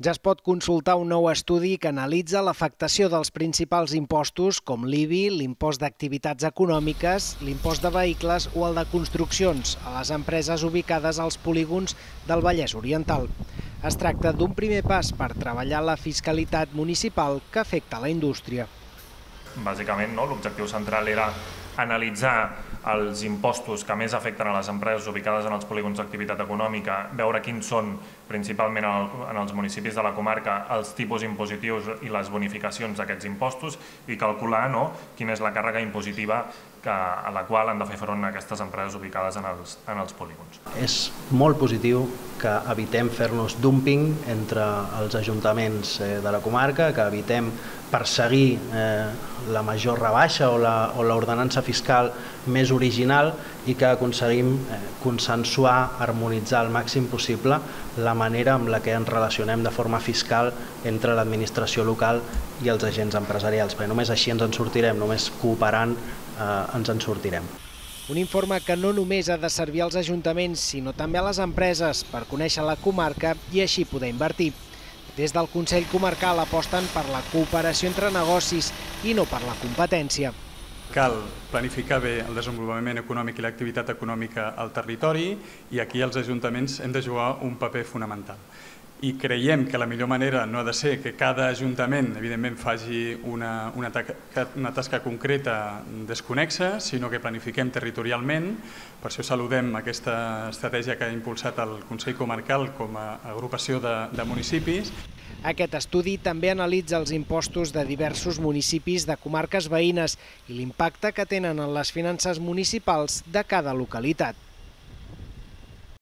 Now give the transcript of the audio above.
Ja es pot consultar un nou estudi que analitza l'afectació dels principals impostos com l'IBI, l'impost d'activitats econòmiques, l'impost de vehicles o el de construccions a les empreses ubicades als polígons del Vallès Oriental. Es tracta d'un primer pas per treballar la fiscalitat municipal que afecta la indústria. Bàsicament, no? l'objectiu central era analitzar els impostos que més afecten a les empreses ubicades en els polígons d'activitat econòmica, veure quins són principalment en, el, en els municipis de la comarca els tipus impositius i les bonificacions d'aquests impostos i calcular no, quina és la càrrega impositiva que, a la qual han de fer front aquestes empreses ubicades en els, en els polígons. És molt positiu que evitem fer-nos dumping entre els ajuntaments eh, de la comarca, que evitem perseguir eh, la major rebaixa o l'ordenança fiscal més original i que aconseguim eh, consensuar, harmonitzar al màxim possible la manera amb la que ens relacionem de forma fiscal entre l'administració local i els agents empresarials, perquè només així ens en sortirem, només cooperant ens en sortirem. Un informe que no només ha de servir als ajuntaments, sinó també a les empreses per conèixer la comarca i així poder invertir. Des del Consell Comarcal aposten per la cooperació entre negocis i no per la competència. Cal planificar bé el desenvolupament econòmic i l'activitat econòmica al territori i aquí els ajuntaments hem de jugar un paper fonamental. I creiem que la millor manera no ha de ser que cada ajuntament, evidentment, faci una, una, una tasca concreta desconexa, sinó que planifiquem territorialment. Per això saludem aquesta estratègia que ha impulsat el Consell Comarcal com a agrupació de, de municipis. Aquest estudi també analitza els impostos de diversos municipis de comarques veïnes i l'impacte que tenen en les finances municipals de cada localitat.